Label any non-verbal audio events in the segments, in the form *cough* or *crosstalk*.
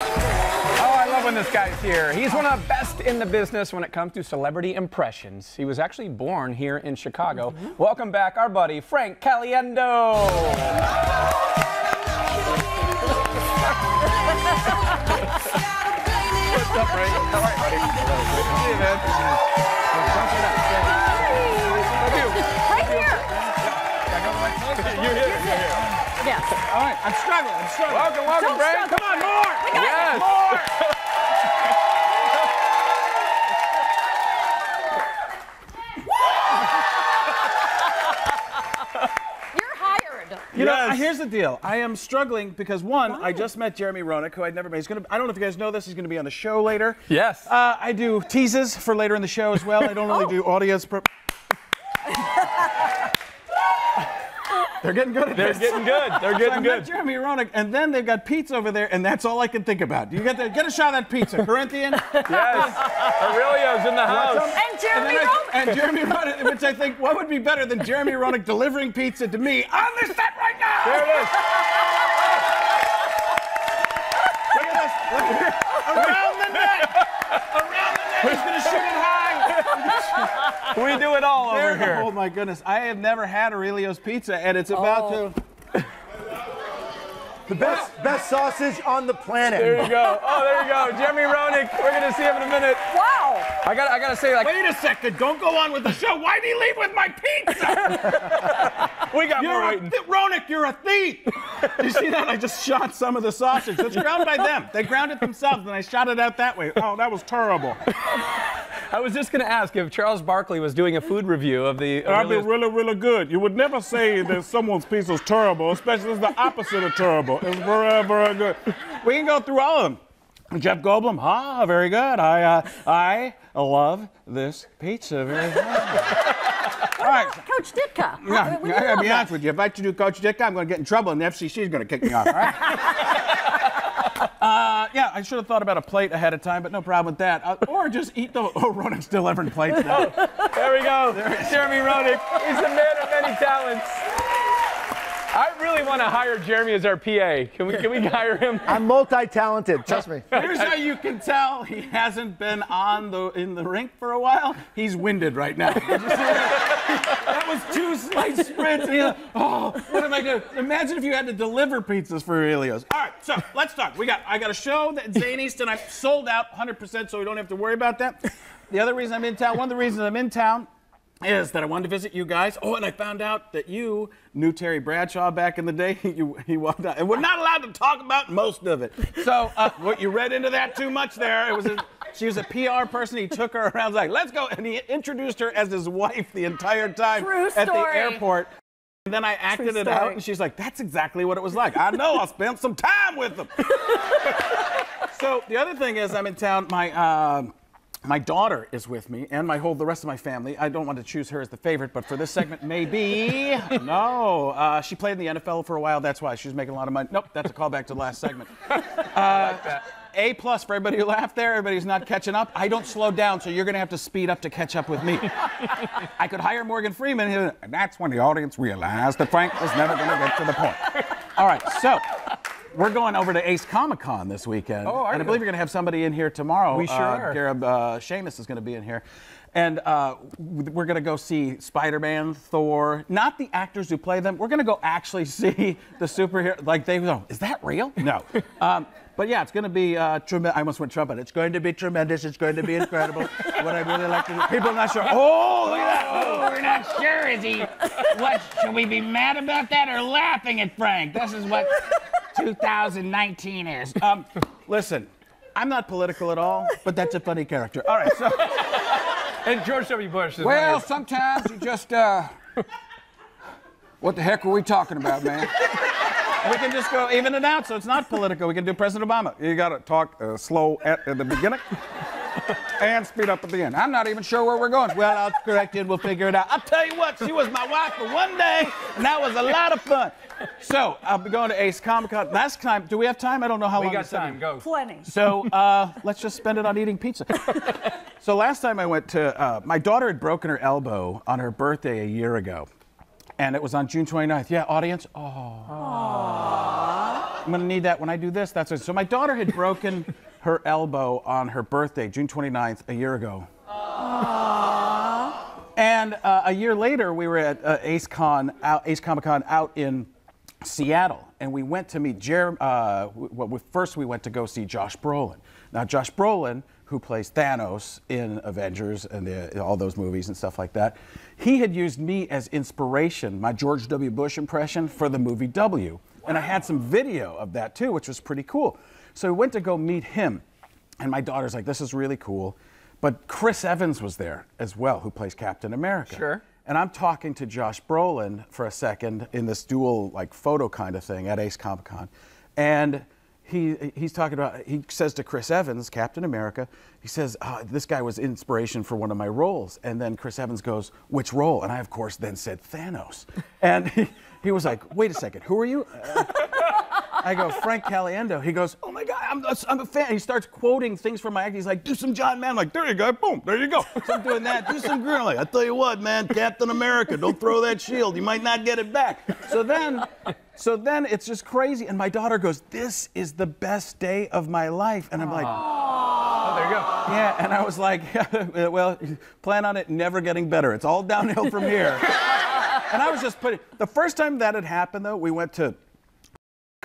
Oh, I love when this guy's here. He's one of the best in the business when it comes to celebrity impressions. He was actually born here in Chicago. Welcome back, our buddy Frank Caliendo. What's up, Frank? How are you, buddy? Hey, man. Right here. You're here. You're here. Yes. All right, I'm struggling. I'm struggling. Welcome, welcome, Don't Frank. struggle. Come on, more. We got yes. more. You're hired. Know, Yes. here's the deal. I am struggling because one, I just met Jeremy Roenick, who I'd never met. He's gonna. I don't know if you guys know this. He's gonna be on the show later. Yes. Uh, I do teases for later in the show as well. I don't only do audience. Pro- They're getting good at They're this. getted good. They're *laughs* So I getting met good. Jeremy Roenick, and then they've got pizza over there, and that's all I can think about. Do you get the, get a shot of that pizza, *laughs* Corinthian. Yes. Aurelio's in the house. And And, Jeremy then I- Roenick. and Jeremy Roenick, which I think, what would be better than Jeremy Roenick delivering pizza to me on the set right now? There it is. Look at this. Look at this. Around the net. Around the net. He's going to shoot it high. We do it all over There- here. Oh, my goodness. I have never had Aurelio's pizza, and it's about Oh. to. The best, best sausage on the planet. There you go. Oh, there you go. Jeremy Roenick. We're gonna see him in a minute. Wow. I got. I gotta say, like, Wait a second. Don't go on with the show. Why'd he leave with my pizza? *laughs* we got more You're a, waiting. th- Roenick, you're a thief. you see that? I just shot some of the sausage. It's ground by them. They ground it themselves, and I shot it out that way. Oh, that was terrible. I was just gonna ask if Charles Barkley was doing a food review of the. That'd be Aurelio's- really, really good. You would never say that someone's pizza is terrible, especially it's the opposite of terrible. It's very, very good. We can go through all of them. Jeff Goldblum, ah, very good. I, uh, I love this pizza very much. all right. Coach Ditka. Yeah, I gotta be honest with you. If I do Coach Ditka, I'm gonna get in trouble, and the FCC is gonna kick me off. All right. *laughs* uh, yeah, I should have thought about a plate ahead of time, but no problem with that. Uh, or just eat the. *laughs* Oh, Ronan's delivering plates now. *laughs* There we go. Jeremy Roenick. He's a man of many talents. I really want to hire Jeremy as our PA. Can we? Can we *laughs* hire him? I'm multi-talented. Trust me. *laughs* Here's how you can tell he hasn't been on the in the rink for a while. He's winded right now. Did you see that? *laughs* that was two slight sprints. And he's like, oh, what am I doing? Imagine if you had to deliver pizzas for Aurelio's. All right, so let's talk. We got I got a show that Zanies tonight sold out 100%, so we don't have to worry about that. The other reason I'm in town, one of the reasons I'm in town is that I wanted to visit you guys. Oh, and I found out that you knew Terry Bradshaw back in the day. *laughs* You, he walked out, and we're not allowed to talk about most of it. So, uh, *laughs* what you read into that too much there? It was. A, she was a PR person. He took her around, like, "Let's go," and he introduced her as his wife the entire time at the airport. And then I acted True it out, and she's like, "That's exactly what it was like." I know. I spent some time with him. *laughs* so the other thing is, I'm in town. My um my daughter is with me, and my whole the rest of my family. I don't want to choose her as the favorite, but for this segment, maybe. *laughs* no, uh, she played in the NFL for a while. That's why she's making a lot of money. Nope, that's a callback to the last segment. *laughs* Uh, A plus for everybody who laughed there. Everybody's not catching up. I don't slow down, so you're going to have to speed up to catch up with me. *laughs* I could hire Morgan Freeman, and that's when the audience realized that Frank was never going to get to the point. All right, so we're going over to Ace Comic Con this weekend. Oh, are and I you? believe you're going to have somebody in here tomorrow. We sure uh, are. Gareb uh, Shamus is going to be in here. And uh, we're going to go see Spider Man, Thor, not the actors who play them. We're going to go actually *laughs* see the superhero. Like, they go, is that real? No. *laughs* um, but yeah, it's going to be uh, tremendous. I almost went trumpet. It's going to be tremendous. It's going to be incredible. *laughs* what I really like to do. People are not sure. Oh, look at that. Oh, we're not sure. Is he? What should we be mad about that or laughing at Frank? This is what 2019 is. Um, listen, I'm not political at all, but that's a funny character. All right, so. And George W. Bush is Well, sometimes you just, uh, what the heck are we talking about, man? We can just go even it out, so it's not political. We can do President Obama. You got to talk uh, slow at, at the beginning and speed up at the end. I'm not even sure where we're going. Well, I'll correct it. We'll figure it out. I'll tell you what, she was my wife for one day, and that was a lot of fun. So I'll be going to Ace Comic Con. Last time, do we have time? I don't know how We long. got this segment- time. Go. Plenty. So uh, let's just spend it on eating pizza. *laughs* so last time I went to, uh, my daughter had broken her elbow on her birthday a year ago. And it was on June 29th. Yeah, audience? Oh. I'm gonna need that when I do this. That's it. So my daughter had broken her elbow on her birthday, June 29th, a year ago. And uh, a year later, we were at uh, Ace Con, out, Ace Comic Con out in Seattle, and we went to meet Jeremy. Uh, well, we- first, we went to go see Josh Brolin. Now, Josh Brolin, who plays Thanos in Avengers and the, all those movies and stuff like that, he had used me as inspiration, my George W. Bush impression for the movie W. And I had some video of that too, which was pretty cool. So we went to go meet him, and my daughter's like, "This is really cool." But Chris Evans was there as well, who plays Captain America. Sure. And I'm talking to Josh Brolin for a second in this dual like photo kind of thing at Ace Comic Con. And he, he's talking about, he says to Chris Evans, Captain America, he says, "Ah, this guy was inspiration for one of my roles. And then Chris Evans goes, which role? And I, of course, then said Thanos. And *laughs* he, he was like, wait a second, who are you? Uh, I go, Frank Caliendo. He goes, oh my God, I'm, a- I'm a fan. He starts quoting things from my act. He's like, do some John Madden. I'm like, there you go, boom, there you go. So I'm doing that. Do some Green. Like, I tell you what, man, Captain America, don't throw that shield. You might not get it back. So then, so then it's just crazy. And my daughter goes, this is the best day of my life. And I'm like, Oh, there you go. yeah, and I was like, *laughs* well, plan on it never getting better. It's all downhill from here. and I was just putting, the first time that had happened, though, we went to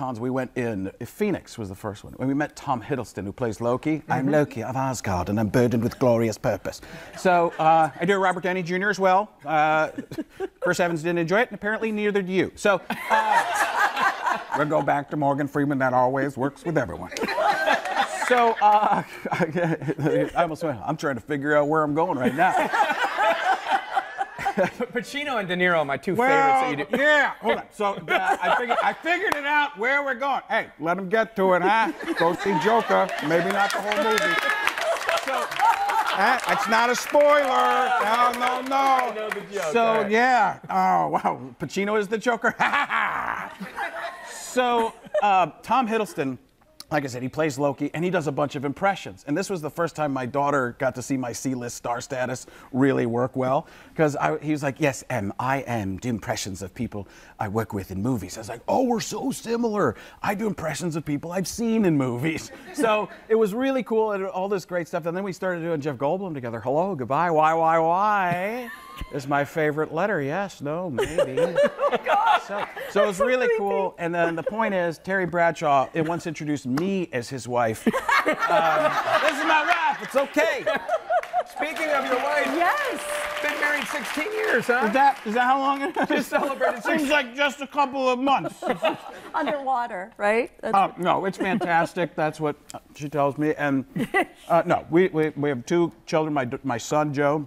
cons. We went in, Phoenix was the first one. When we met Tom Hiddleston, who plays Loki. I'm Loki of Asgard, and I'm burdened with glorious purpose. So uh, I do Robert Downey Jr. as well. Uh, *laughs* Chris Evans didn't enjoy it, and apparently neither do you. So uh, *laughs* we'll go back to Morgan Freeman. That always works with everyone. So uh, *laughs* I almost went, I'm trying to figure out where I'm going right now. *laughs* Pacino and De Niro, my two favorites that you do. yeah, hold on. So uh, I, figured, I figured it out where we're going. Hey, let him get to it, huh? Go see Joker. Maybe not the whole movie. So, uh, it's not a spoiler. No, no, no. know the joke, So, right. yeah. Oh, wow. Pacino is the Joker. *laughs* so, uh, Tom Hiddleston, like I said, he plays Loki and he does a bunch of impressions. And this was the first time my daughter got to see my C-list star status really work well. Because he was like, yes, Em, I am do impressions of people I work with in movies. I was like, oh, we're so similar. I do impressions of people I've seen in movies. *laughs* So it was really cool and all this great stuff. And then we started doing Jeff Goldblum together. Hello, goodbye, why, why, why? *laughs* is my favorite letter. Yes, no, maybe. *laughs* Oh, So, so it was really cool. And then the point is, Terry Bradshaw it once introduced me as his wife. Um, this is my wife. It's okay. Speaking of your wife, Yes. been married 16 years, huh? Is that is that how long it is? Just celebrated Seems like just a couple of months. *laughs* Underwater, right? That's Uh, no, it's fantastic. That's what she tells me. And uh, no, we, we, we have two children. My, my son, Joe,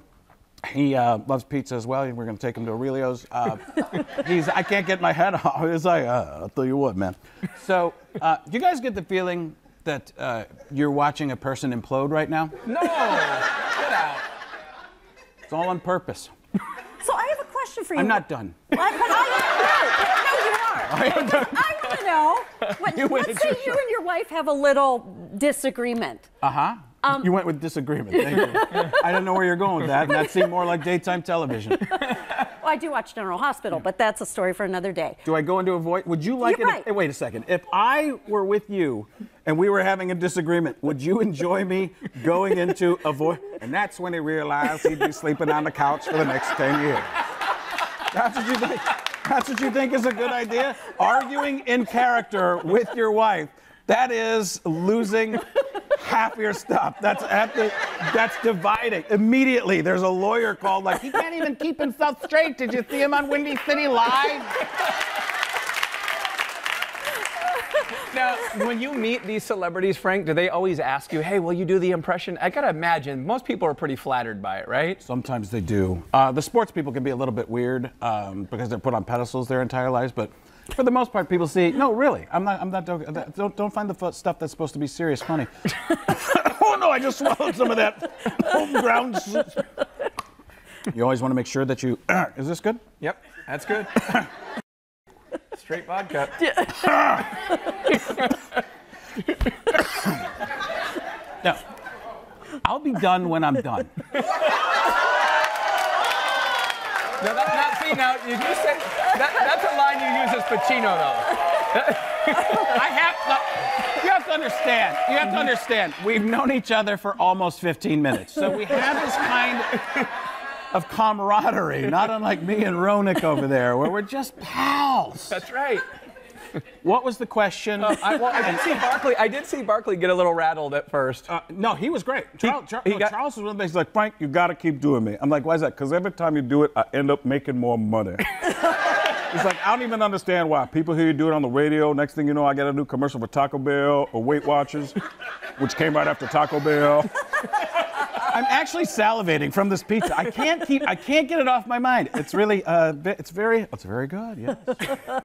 he uh, loves pizza as well. And we're going to take him to Aurelio's. Uh, *laughs* he's, I can't get my head off. *laughs* It's like, uh, I'll tell you what, man. So, uh, do you guys get the feeling that uh, you're watching a person implode right now? No, get out. It's all on purpose. So I have a question for you. I'm not done. I, but I. No, no, you are. I *laughs* want to know. When, You went let's say into you and your wife have a little disagreement. Uh huh. Um, you went with disagreement. Thank you. I don't know where you're going with that. And that seemed more like daytime television. Well, I do watch General Hospital, but that's a story for another day. Do I go into a void? Would you like You're it? right. If, wait a second. If I were with you and we were having a disagreement, would you enjoy me going into a void? And that's when he realized he'd be sleeping on the couch for the next 10 years. That's what you think. That's what you think is a good idea? Arguing in character with your wife. That is losing half your stuff. That's at the, that's dividing. Immediately, there's a lawyer called like he can't even keep himself straight. Did you see him on Windy City Live? Now, when you meet these celebrities, Frank, do they always ask you, hey, will you do the impression? I gotta imagine most people are pretty flattered by it, right? Sometimes they do. Uh, the sports people can be a little bit weird um, because they're put on pedestals their entire lives, but for the most part, people see. No, really, I'm not. I'm not. Don't don't find the stuff that's supposed to be serious funny. *laughs* *laughs* oh no, I just swallowed some of that homegrown. s- *laughs* You always want to make sure that you. *clears throat* is this good? Yep, that's good. Straight vodka. No. I'll be done when I'm done. No, that, now, see, now, you just said, that, that's a line you use as Pacino, though. I have to, you have to understand. You have to understand. We've known each other for almost 15 minutes, so we have this kind of camaraderie, not unlike me and Roenick over there, where we're just pals. That's right. What was the question? I, well, I did see Barkley. I did see Barkley get a little rattled at first. Uh, no, he was great. Charles, Char- he no, got- Charles was one of the He's like, Frank, you got to keep doing me. I'm like, why is that? Because every time you do it, I end up making more money. *laughs* it's like, I don't even understand why. People hear you do it on the radio. Next thing you know, I got a new commercial for Taco Bell or Weight Watchers, which came right after Taco Bell. I'm actually salivating from this pizza. I can't keep. I can't get it off my mind. It's really. Uh, it's very. It's very good. Yes.